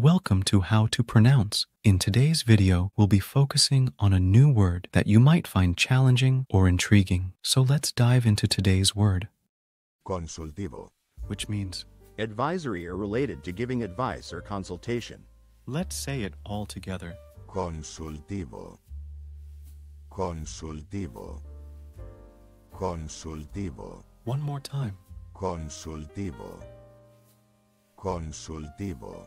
Welcome to How to Pronounce. In today's video, we'll be focusing on a new word that you might find challenging or intriguing. So let's dive into today's word, Consultivo. which means advisory or related to giving advice or consultation. let's say it all together. Consultivo. Consultivo. Consultivo. One more time. Consultivo. Consultivo.